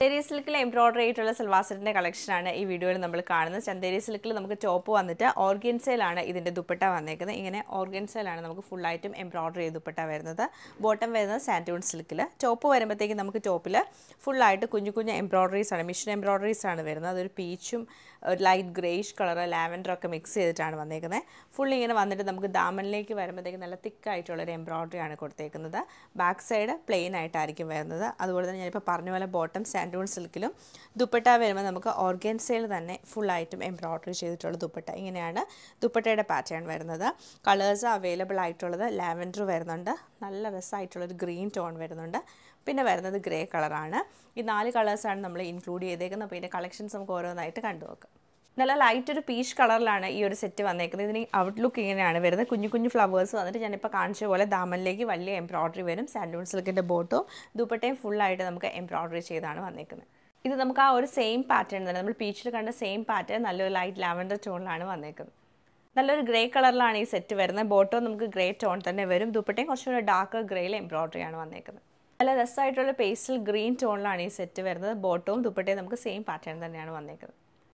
ചന്തേരി സിൽക്കിൽ എംബ്രോയിഡറി ആയിട്ടുള്ള സൽവാസറ്റിന്റെ കളക്ഷനാണ് ഈ വീഡിയോയിൽ നമ്മൾ കാണുന്നത്. ചന്തേരി സിൽക്കിൽ നമുക്ക് ടോപ്പ് വന്നിട്ട് ഓർഗൻസയിലാണ് ഇതിന്റെ ദുപ്പട്ട വന്നേക്കുന്നത്. ഇങ്ങനെ ഓർഗൻസയിലാണ് നമുക്ക് ഫുള്ളായിട്ടും എംബ്രോയിഡറി ചെയ്ത് ദുപ്പട്ട വരുന്നത്. ബോട്ടം വരുന്നത് സാന്റൂൺ സിൽക്കിൽ ടോപ്പ് വരുമ്പോഴത്തേക്കും നമുക്ക് ടോപ്പിൽ ഫുള്ളായിട്ട് കുഞ്ഞു കുഞ്ഞു എംബ്രോയിഡറീസ് ആണ് മിഷൻ ആണ് വരുന്നത്. അതൊരു പീച്ചും ഒരു ലൈറ്റ് ഗ്രേഷ് കളർ ലാവൻഡർ ഒക്കെ മിക്സ് ചെയ്തിട്ടാണ് വന്നേക്കുന്നത്. ഫുൾ ഇങ്ങനെ വന്നിട്ട് നമുക്ക് ദാമനിലേക്ക് വരുമ്പോഴത്തേക്ക് നല്ല തിക്കായിട്ടുള്ളൊരു എംബ്രോയ്ഡറി ആണ് കൊടുത്തേക്കുന്നത്. ബാക്ക് സൈഡ് പ്ലെയിൻ ആയിട്ടായിരിക്കും വരുന്നത്. അതുപോലെ തന്നെ ഞാനിപ്പോൾ പറഞ്ഞ പോലെ ബോട്ടം സാൻഡൂൺ സിൽക്കിലും ദുപ്പട്ട വരുമ്പോൾ നമുക്ക് ഓർഗൻസയിൽ തന്നെ ഫുള്ളായിട്ടും എംബ്രോയിഡറി ചെയ്തിട്ടുള്ള ദുപ്പട്ട. ഇങ്ങനെയാണ് ദുപ്പട്ടയുടെ പാറ്റേൺ വരുന്നത്. കളേഴ്സ് അവൈലബിൾ ആയിട്ടുള്ളത് ലാവൻഡർ വരുന്നുണ്ട്. നല്ല രസമായിട്ടുള്ളൊരു ഗ്രീൻ ടോൺ വരുന്നുണ്ട്. പിന്നെ വരുന്നത് ഗ്രേ കളറാണ് ഈ നാല് കളേഴ്സാണ് നമ്മൾ ഇൻക്ലൂഡ് ചെയ്തേക്കുന്നത്. അപ്പോൾ ഇതിന്റെ കളക്ഷൻസ് നമുക്ക് ഓരോന്നായിട്ട് കണ്ടു നോക്കാം നല്ല ലൈറ്റ് ഒരു പീച്ച് കളറിലാണ് ഈ ഒരു സെറ്റ് വന്നേക്കുന്നത്. ഇതിന് ഔട്ട്ലുക്ക് ഇങ്ങനെയാണ് വരുന്നത്. കുഞ്ഞു കുഞ്ഞു ഫ്ലവേഴ്സ് വന്നിട്ട് ഞാനിപ്പോൾ കാണിച്ച പോലെ ദാമനിലേക്ക് വലിയ എംബ്രോയിഡറി വരും. സാൻഡൂൺ സിൽക്കിന്റെ ബോട്ടോ ദുപ്പട്ടയും ഫുള്ളായിട്ട് നമുക്ക് എംബ്രോയിഡറി ചെയ്താണ് വന്നേക്കുന്നത്. ഇത് നമുക്ക് ആ ഒരു സെയിം പാറ്റേൺ തന്നെ നമ്മൾ പീച്ചിൽ കണ്ട സെയിം പാറ്റേൺ നല്ലൊരു ലൈറ്റ് ലാവൻഡർ ടോണിലാണ് വന്നേക്കുന്നത്. നല്ലൊരു ഗ്രേ കളറിലാണ് ഈ സെറ്റ് വരുന്നത്. ബോട്ടോ നമുക്ക് ഗ്രേ ടോൺ തന്നെ വരും. ദുപ്പട്ടയും കുറച്ചുകൂടെ ഡാർക്ക് ഗ്രേയിൽ എംബ്രോയിഡറിയാണ് വന്നേക്കുന്നത്. നല്ല രസമായിട്ടുള്ള പേസ്റ്റൽ ഗ്രീൻ ടോണിലാണ് ഈ സെറ്റ് വരുന്നത്. ബോട്ടവും ദുപ്പട്ടയും നമുക്ക് സെയിം പാറ്റേൺ തന്നെയാണ് വന്നേക്കുന്നത്.